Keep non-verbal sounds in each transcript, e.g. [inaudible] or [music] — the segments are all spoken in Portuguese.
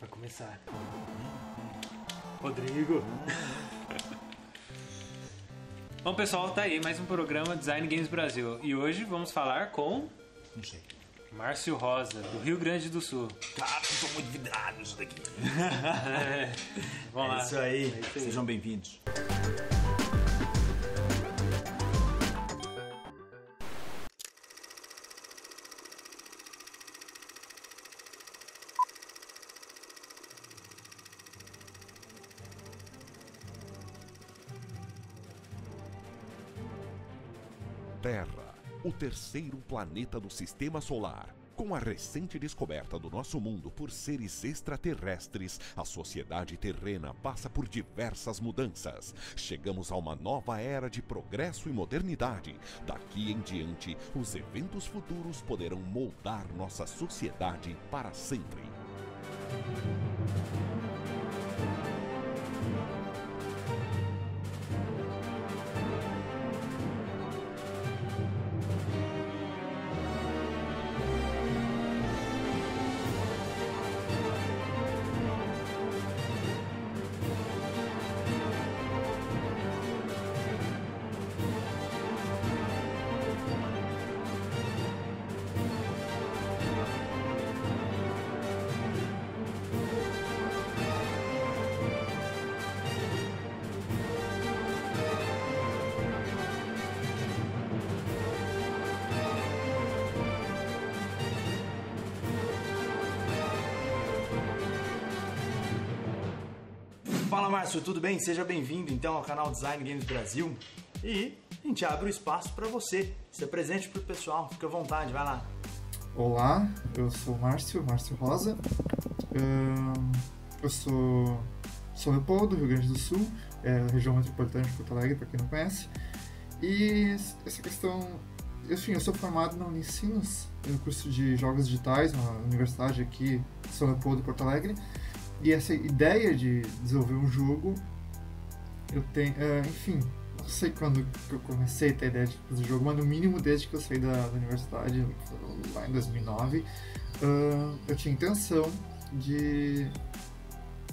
Vai começar. Rodrigo. Bom, pessoal, tá aí mais um programa Design Games Brasil. E hoje vamos falar com Não sei. Márcio Rosa, do Rio Grande do Sul. Cara, eu tô muito vidrado nisso daqui. [laughs] Vamos lá. É isso aí. É isso aí. Sejam bem-vindos. Terra, o terceiro planeta do sistema solar. Com a recente descoberta do nosso mundo por seres extraterrestres, a sociedade terrena passa por diversas mudanças. Chegamos a uma nova era de progresso e modernidade. Daqui em diante, os eventos futuros poderão moldar nossa sociedade para sempre. Márcio, tudo bem? Seja bem-vindo então ao canal Design Games Brasil. E a gente abre o espaço para você. Ser presente pro pessoal, fica à vontade, vai lá. Olá, eu sou o Márcio, Márcio Rosa. Eu sou São Leopoldo, Rio Grande do Sul, é região metropolitana de Porto Alegre, para quem não conhece. E essa questão, enfim, eu sou formado na Unicinos, no curso de Jogos Digitais, na universidade aqui, São Leopoldo, Porto Alegre. E essa ideia de desenvolver um jogo, eu tenho, é, enfim, não sei quando que eu comecei a ter a ideia de fazer jogo, mas no mínimo desde que eu saí da, da universidade, lá em 2009, ah, eu tinha intenção de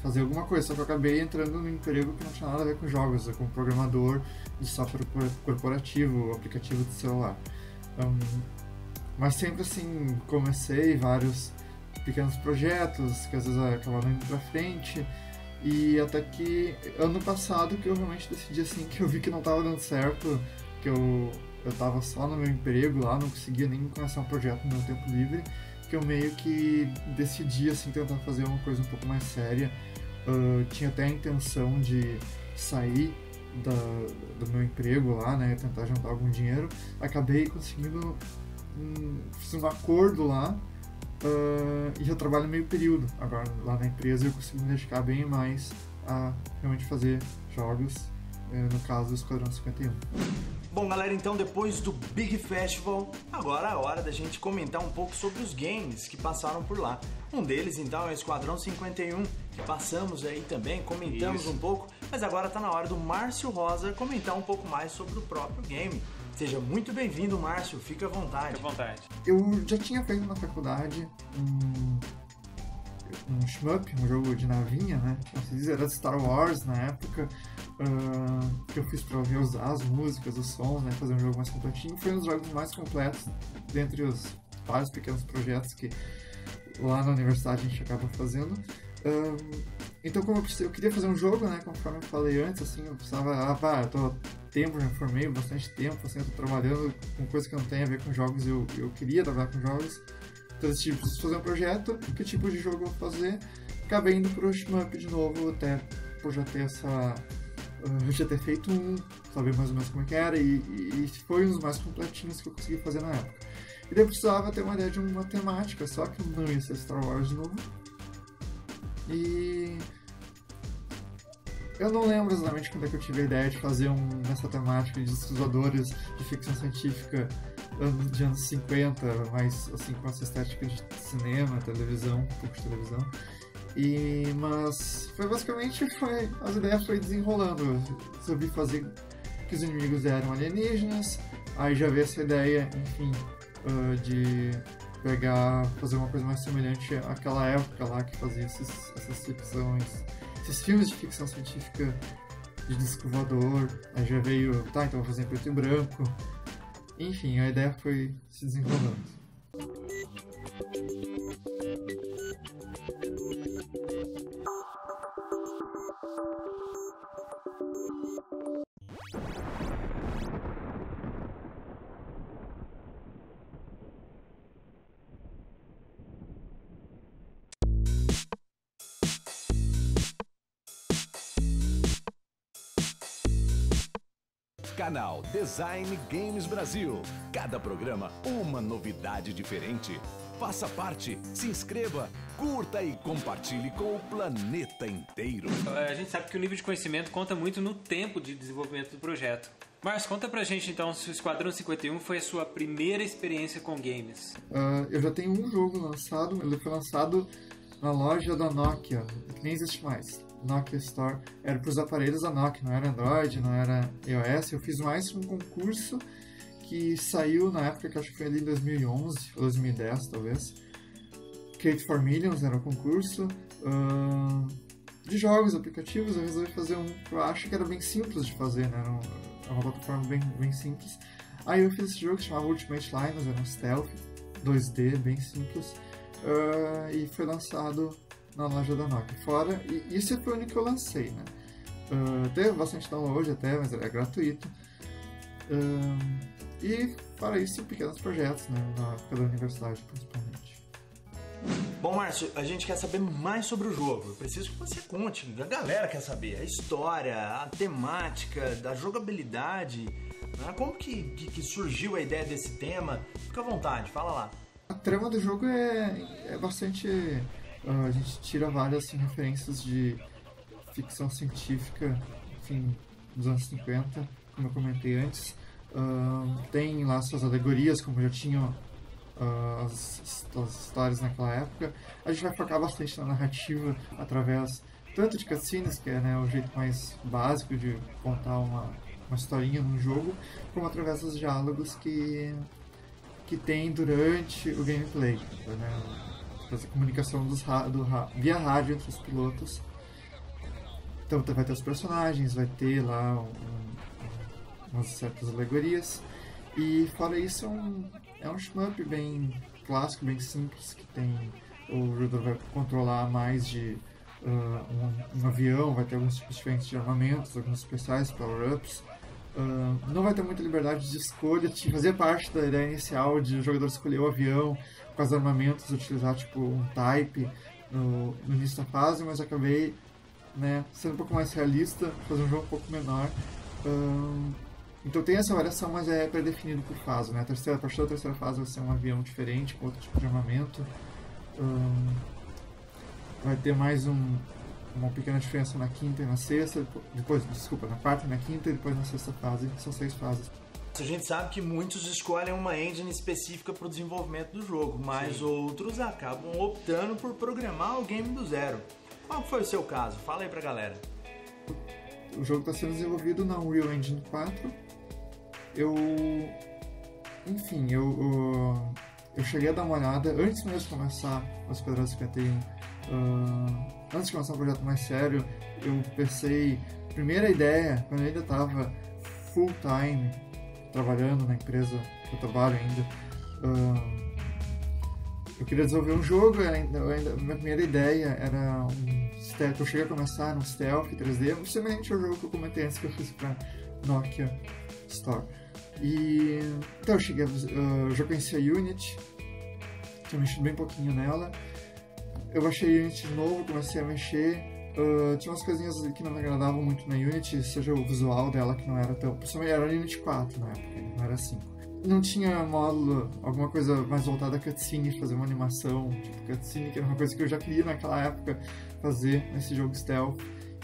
fazer alguma coisa, só que eu acabei entrando num emprego que não tinha nada a ver com jogos, eu como programador de software cor- corporativo, aplicativo de celular. Ahn, mas sempre assim, comecei vários pequenos projetos que às vezes acabaram indo pra frente. E até que ano passado que eu realmente decidi assim que eu vi que não tava dando certo, que eu, eu tava só no meu emprego lá, não conseguia nem começar um projeto no meu tempo livre, que eu meio que decidi assim tentar fazer uma coisa um pouco mais séria. Ah, tinha até a intenção de sair da, do meu emprego lá, né, tentar juntar algum dinheiro. Acabei conseguindo um, fiz um acordo lá ah, e eu trabalho meio período agora lá na empresa eu consigo me dedicar bem mais a realmente fazer jogos, eh, no caso do Esquadrão 51. Bom, galera, então depois do Big Festival, agora é a hora da gente comentar um pouco sobre os games que passaram por lá. Um deles, então, é o Esquadrão 51, que passamos aí também, comentamos Isso. um pouco, mas agora tá na hora do Márcio Rosa comentar um pouco mais sobre o próprio game. Seja muito bem-vindo, Márcio, fica à vontade. Fique à vontade. Eu já tinha feito na faculdade um, um shmup, um jogo de navinha, né? Como se diz, era de Star Wars na época, ah, que eu fiz pra reusar as músicas, os sons, né? Fazer um jogo mais completinho. Foi um dos jogos mais completos dentre os vários pequenos projetos que lá na universidade a gente acaba fazendo. Ah, então, como eu, precisei- eu queria fazer um jogo, né? Conforme eu falei antes, assim, eu precisava. Ah, pá, eu tô tempo, já me formei bastante tempo, assim, eu trabalhando com coisa que não tem a ver com jogos, eu, eu queria trabalhar com jogos. Então, eu preciso fazer um projeto, que tipo de jogo eu vou fazer? Acabei indo pro Shmup de novo, até por já ter essa. ah, já ter feito um, saber mais ou menos como é que era, e, e- e foi um dos mais completinhos que eu consegui fazer na época. E daí eu precisava ter uma ideia de uma temática, só que não ia ser Star Wars de novo. E eu não lembro exatamente quando é que eu tive a ideia de fazer um nessa temática de estudadores de ficção científica de anos 50, mas assim com essa estética de cinema, televisão, um pouco de televisão. E mas foi basicamente foi as ideias foi desenrolando. Eu resolvi fazer que os inimigos eram alienígenas, aí já veio essa ideia, enfim, ah, de pegar, fazer uma coisa mais semelhante àquela época lá que fazia esses, essas ficções, esses filmes de ficção científica de disco voador. Aí já veio, tá, então vou fazer em preto e branco. Enfim, a ideia foi se desenvolvendo. Canal Design Games Brasil. Cada programa, uma novidade diferente. Faça parte, se inscreva, curta e compartilhe com o planeta inteiro. A gente sabe que o nível de conhecimento conta muito no tempo de desenvolvimento do projeto. Mas conta pra gente então se o Esquadrão 51 foi a sua primeira experiência com games. Uh, eu já tenho um jogo lançado, ele foi lançado na loja da Nokia, que nem existe mais. Nokia Store era para os aparelhos da Nokia, não era Android, não era iOS. Eu fiz mais um concurso que saiu na época que acho que foi ali em 2011 ou 2010 talvez. Kate for Millions era o concurso. Uh, de jogos, aplicativos, eu resolvi fazer um que eu acho que era bem simples de fazer, né? Era uma, plataforma bem, bem simples. Aí eu fiz esse jogo que chamava Ultimate Liners, era um stealth, 2D, bem simples. Uh, e foi lançado na loja da Nokia. Fora, e isso foi o único que eu lancei, né? Uh, teve bastante download até, mas é gratuito. Uh, e fora isso, pequenos projetos, né? Na época da universidade, principalmente. Bom, Márcio, a gente quer saber mais sobre o jogo. Eu preciso que você conte. A galera quer saber a história, a temática, da jogabilidade. Né? Como que, que, que surgiu a ideia desse tema? Fica à vontade, fala lá. A trama do jogo é, é bastante a gente tira várias assim, referências de ficção científica, enfim, dos anos 50, como eu comentei antes. Uh, tem lá suas alegorias, como já tinham uh, as, as, histórias naquela época. A gente vai focar bastante na narrativa através tanto de cutscenes, que é né, o jeito mais básico de contar uma, uma historinha num jogo, como através dos diálogos que, que tem durante o gameplay. Né? Fazer comunicação dos do, via rádio entre os pilotos. Então vai ter os personagens, vai ter lá um, um, umas certas alegorias. E fora isso é um, é um shmup bem clássico, bem simples, que tem. O jogador vai controlar mais de uh, um, um, avião, vai ter alguns tipos diferentes de armamentos, alguns especiais, power-ups. Uh, não vai ter muita liberdade de escolha, de fazer parte da ideia inicial de o jogador escolher o avião, com os armamentos, utilizar tipo um type no, no início da fase, mas acabei né, sendo um pouco mais realista, fazer um jogo um pouco menor. Um, então tem essa variação, mas é predefinido por fase. Né? A, terceira, a partir da terceira fase vai ser um avião diferente, com outro tipo de armamento. Um, vai ter mais um, uma pequena diferença na quinta e na sexta, depois, desculpa, na quarta e na quinta e depois na sexta fase. São seis fases. A gente sabe que muitos escolhem uma engine específica para o desenvolvimento do jogo, mas Sim. outros acabam optando por programar o game do zero. Qual foi o seu caso? Fala aí pra galera. O jogo está sendo desenvolvido na Unreal Engine 4. Eu. Enfim, eu, eu, eu cheguei a dar uma olhada antes mesmo de começar o Esquadrão 51. Uh, antes de começar um projeto mais sério, eu pensei. Primeira ideia, quando eu ainda estava full time trabalhando na empresa que eu trabalho ainda. Uh, eu queria desenvolver um jogo, ainda, ainda, minha primeira ideia era um stealth, eu cheguei a começar num stealth 3D, semelhante ao jogo que eu comentei antes que eu fiz para Nokia Store. E então eu cheguei, uh, já conhecia a Unity, tinha mexido bem pouquinho nela. Eu baixei Unity de novo, comecei a mexer, Uh, tinha umas coisinhas que não me agradavam muito na Unity, seja o visual dela que não era tão. Principalmente era Unity 4 na época, não era 5. Não tinha módulo, alguma coisa mais voltada a cutscene, fazer uma animação, tipo cutscene, que era uma coisa que eu já queria naquela época fazer nesse jogo stealth.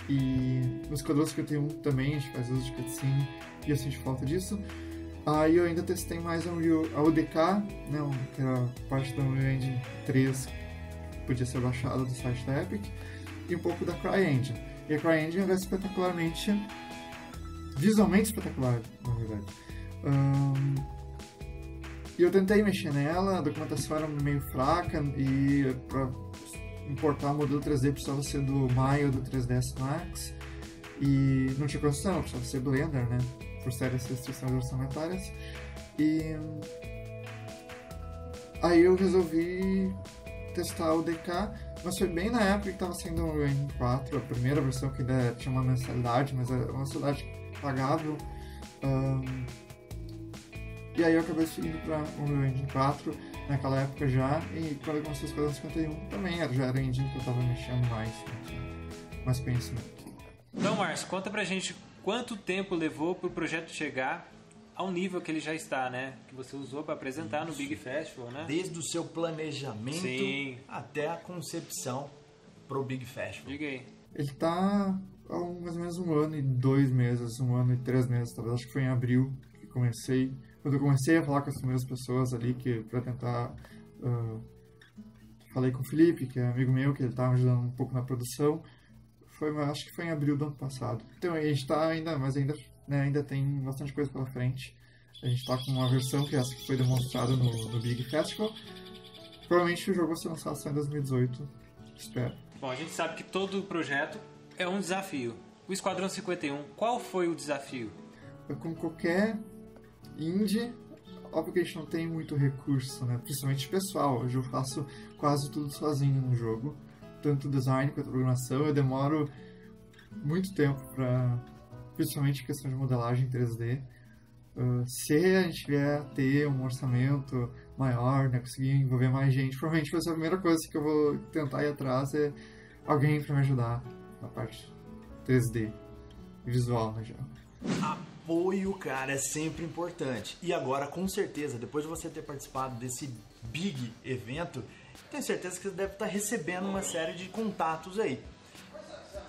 E no Esquadrão 51 também a gente faz uso de cutscene e eu sinto falta disso. Aí eu ainda testei mais a, a UDK, né, que era parte da Unreal Engine 3, que podia ser baixada do site da Epic e um pouco da CryEngine. E a CryEngine era espetacularmente, visualmente espetacular, na verdade. E eu tentei mexer nela, a documentação era meio fraca e para importar o modelo 3D precisava ser do Maya do 3ds Max e não tinha condição, precisava ser Blender, né? Por sérias restrições orçamentárias. E aí eu resolvi testar o DK, mas foi bem na época que estava sendo o N4, a primeira versão que ainda tinha uma mensalidade, mas era uma mensalidade pagável. Um, e aí eu acabei seguindo para o Unreal Engine 4 naquela época já, e quando eu comecei a Esquadrão 51 também já era a engine que eu estava mexendo mais, né, mais conhecimento. Então, Márcio, conta pra gente quanto tempo levou para o projeto chegar ao nível que ele já está, né? Que você usou para apresentar no Big Festival, né? Desde o seu planejamento Sim. até a concepção pro Big Festival. Diga aí. Ele tá há um- mais ou menos um ano e dois meses, um ano e três meses, talvez. Acho que foi em abril que comecei. Quando eu comecei a falar com as primeiras pessoas ali, que para tentar. ah, falei com o Felipe, que é amigo meu, que ele tava ajudando um pouco na produção. Foi, acho que foi em abril do ano passado. Então a gente tá ainda, mas ainda, né, ainda tem bastante coisa pela frente. A gente tá com uma versão que é essa que foi demonstrada no, no Big Festival. Provavelmente o jogo vai ser lançado só em 2018. Espero. Bom, a gente sabe que todo projeto é um desafio. O Esquadrão 51, qual foi o desafio? com qualquer indie, óbvio que a gente não tem muito recurso, né? Principalmente pessoal. Hoje eu faço quase tudo sozinho no jogo, tanto design quanto programação. Eu demoro muito tempo para, principalmente questão de modelagem 3D. Uh, se a gente vier a ter um orçamento maior, né, conseguir envolver mais gente, provavelmente vai ser a primeira coisa que eu vou tentar ir atrás é alguém para me ajudar na parte 3D, visual, né, geral. Apoio, cara, é sempre importante. E agora, com certeza, depois de você ter participado desse big evento, tenho certeza que você deve estar recebendo uma série de contatos aí.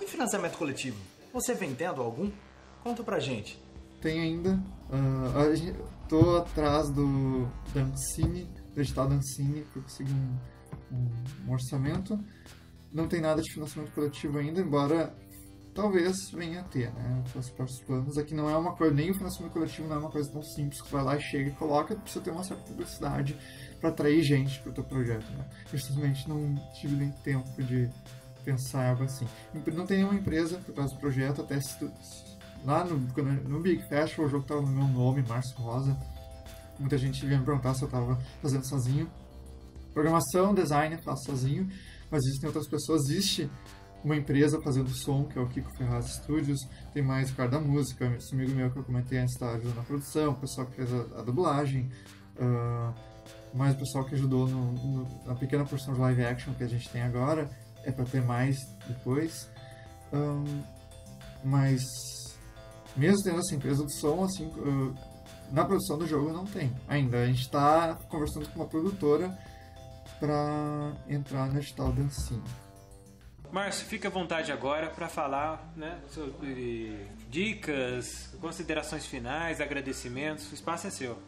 E financiamento coletivo? Você vem tendo algum? Conta pra gente. tem ainda. a gente, tô atrás do da Ancine, do edital da Ancine, para conseguir um, um- orçamento. Não tem nada de financiamento coletivo ainda, embora talvez venha a ter, né? Parte dos planos. Aqui não é uma coisa, nem o financiamento coletivo não é uma coisa tão simples que vai lá e chega e coloca, precisa ter uma certa publicidade para atrair gente para o teu projeto, né? Eu simplesmente não tive nem tempo de pensar algo assim. Não tem nenhuma empresa por trás do projeto, até se tu- lá no, no Big Festival o jogo tava no meu nome, Márcio Rosa. Muita gente vinha me perguntar se eu tava fazendo sozinho. Programação, design eu faço sozinho, mas existem outras pessoas. Existe uma empresa fazendo som, que é o Kiko Ferraz Studios. Tem mais o cara da música, esse amigo meu que eu comentei antes está ajudando na produção, o pessoal que fez a, a dublagem. ah, mais o pessoal que ajudou no, no- na pequena porção de live action que a gente tem agora. É para ter mais depois. Ahn, mas mesmo tendo essa empresa de som, assim, uh, na produção do jogo não tem ainda. A gente está conversando com uma produtora para entrar no edital da Ancine. Márcio, fica à vontade agora para falar né, sobre dicas, considerações finais, agradecimentos. O espaço é seu.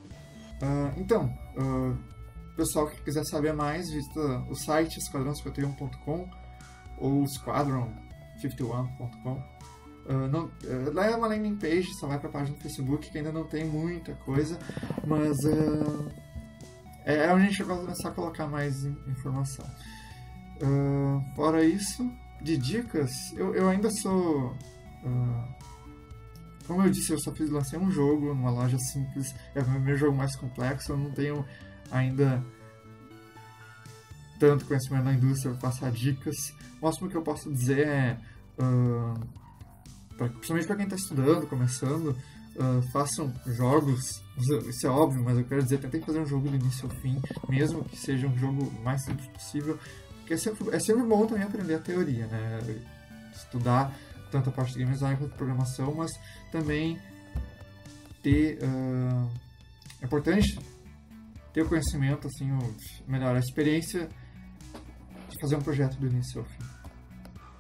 Ah, então, ah, pessoal que quiser saber mais, visita o site esquadrão51.com ou squadron51.com. Ah, não- ah, lá é uma landing page, só vai para a página do Facebook que ainda não tem muita coisa, mas ah, é onde a gente vai começar a colocar mais in- informação. Ah, fora isso, de dicas, eu, eu ainda sou. ah, como eu disse, eu só fiz, lancei um jogo numa loja simples, é o meu jogo mais complexo, eu não tenho ainda tanto conhecimento na indústria para passar dicas. O máximo que eu posso dizer é, ah, pra- principalmente para quem está estudando, começando, ah, façam jogos, isso é óbvio, mas eu quero dizer, tentem fazer um jogo do início ao fim, mesmo que seja um jogo mais simples possível, porque é sempre, é sempre bom também aprender a teoria, né? Estudar tanto a parte de game design quanto programação, mas também ter. ah, é importante ter o conhecimento, assim, o, melhor, a experiência de fazer um projeto do início ao fim.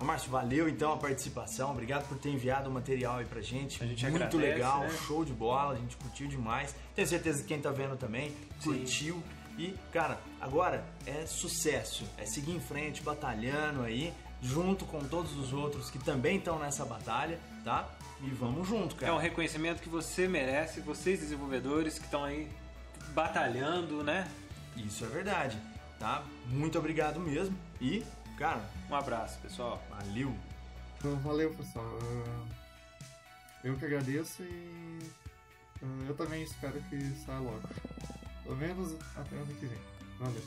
Márcio, valeu então a participação. Obrigado por ter enviado o material aí pra gente. A gente Muito agradece, legal, né? show de bola, a gente curtiu demais. Tenho certeza que quem tá vendo também curtiu. E, cara, agora é sucesso. É seguir em frente, batalhando aí, junto com todos os outros que também estão nessa batalha, tá? E vamos junto, É um cara. reconhecimento que você merece, vocês desenvolvedores que estão aí batalhando, né? Isso é verdade, tá? Muito obrigado mesmo e, cara, Um abraço, pessoal. valeu! Então, valeu, pessoal. Ah, Eu que agradeço e ah, eu também espero que saia logo. Pelo menos até ano que vem. Valeu.